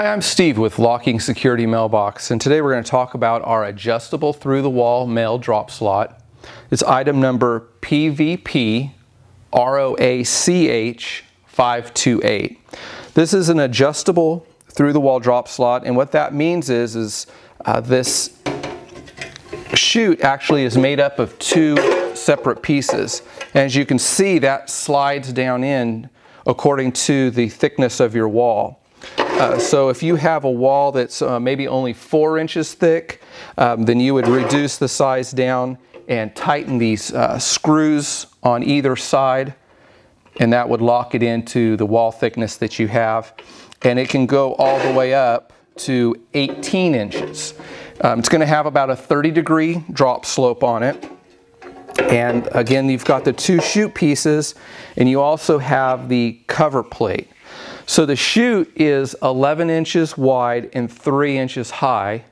Hi, I'm Steve with Locking Security Mailbox, and today we're going to talk about our adjustable through-the-wall mail drop slot. It's item number PVP ROACH 528. This is an adjustable through-the-wall drop slot, and what that means is, is uh, this chute actually is made up of two separate pieces. And as you can see, that slides down in according to the thickness of your wall. Uh, so if you have a wall that's uh, maybe only four inches thick, um, then you would reduce the size down and tighten these uh, screws on either side and that would lock it into the wall thickness that you have. And it can go all the way up to 18 inches. Um, it's going to have about a 30 degree drop slope on it. And again, you've got the two chute pieces and you also have the cover plate. So the chute is 11 inches wide and 3 inches high.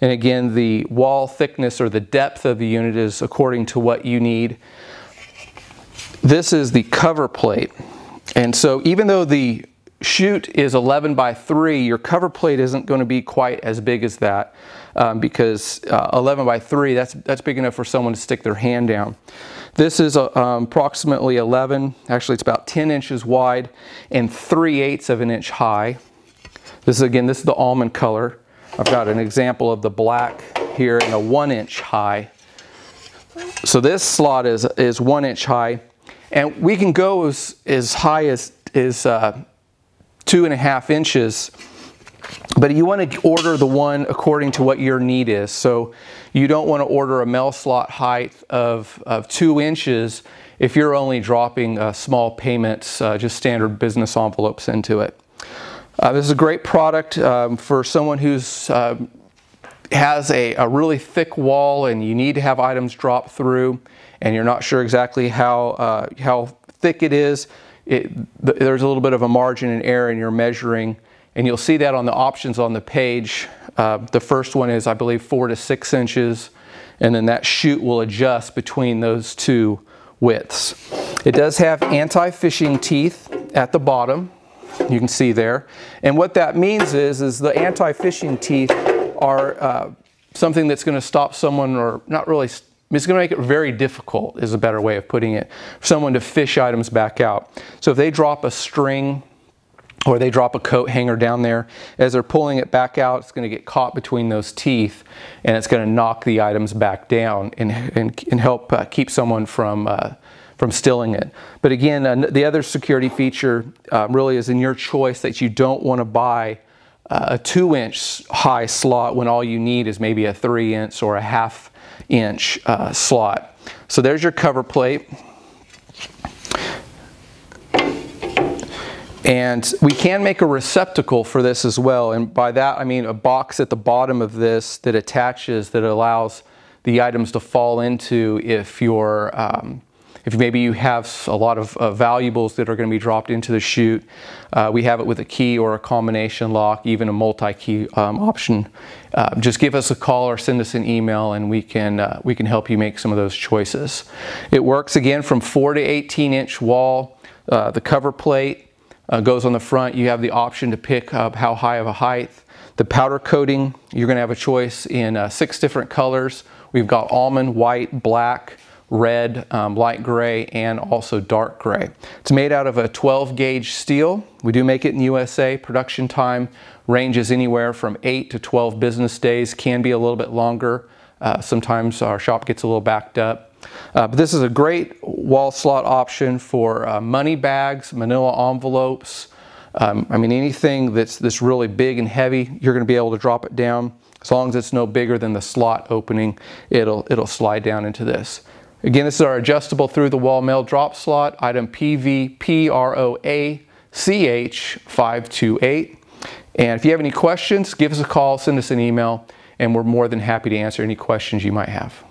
And again, the wall thickness or the depth of the unit is according to what you need. This is the cover plate. And so even though the chute is 11 by 3, your cover plate isn't going to be quite as big as that um, because uh, 11 by 3, that's, that's big enough for someone to stick their hand down. This is uh, um, approximately 11, actually it's about 10 inches wide and 3 eighths of an inch high. This is again, this is the almond color. I've got an example of the black here and a one inch high. So this slot is, is one inch high and we can go as, as high as, as uh, two and a half inches but you want to order the one according to what your need is. So you don't want to order a mail slot height of, of two inches if you're only dropping uh, small payments, uh, just standard business envelopes into it. Uh, this is a great product um, for someone who's uh, has a, a, really thick wall and you need to have items drop through and you're not sure exactly how, uh, how thick it is. It, there's a little bit of a margin and error in your measuring and you'll see that on the options on the page. Uh, the first one is, I believe, four to six inches. And then that chute will adjust between those two widths. It does have anti-fishing teeth at the bottom. You can see there. And what that means is, is the anti-fishing teeth are uh, something that's going to stop someone, or not really, it's going to make it very difficult, is a better way of putting it, for someone to fish items back out. So if they drop a string or they drop a coat hanger down there. As they're pulling it back out, it's going to get caught between those teeth and it's going to knock the items back down and, and, and help uh, keep someone from, uh, from stealing it. But again, uh, the other security feature uh, really is in your choice that you don't want to buy uh, a two inch high slot when all you need is maybe a three inch or a half inch uh, slot. So there's your cover plate. And we can make a receptacle for this as well. And by that, I mean a box at the bottom of this that attaches that allows the items to fall into if you're, um, if maybe you have a lot of uh, valuables that are going to be dropped into the chute. Uh, we have it with a key or a combination lock, even a multi-key um, option. Uh, just give us a call or send us an email and we can, uh, we can help you make some of those choices. It works again from 4 to 18 inch wall, uh, the cover plate, uh, goes on the front. You have the option to pick up how high of a height. The powder coating, you're going to have a choice in uh, six different colors. We've got almond, white, black, red, um, light gray, and also dark gray. It's made out of a 12 gauge steel. We do make it in USA. Production time ranges anywhere from 8 to 12 business days, can be a little bit longer. Uh, sometimes our shop gets a little backed up. Uh, but this is a great wall slot option for uh, money bags, manila envelopes. Um, I mean, anything that's, that's really big and heavy, you're going to be able to drop it down. As long as it's no bigger than the slot opening, it'll, it'll slide down into this. Again, this is our adjustable through the wall mail drop slot, item PVPROACH528. And if you have any questions, give us a call, send us an email, and we're more than happy to answer any questions you might have.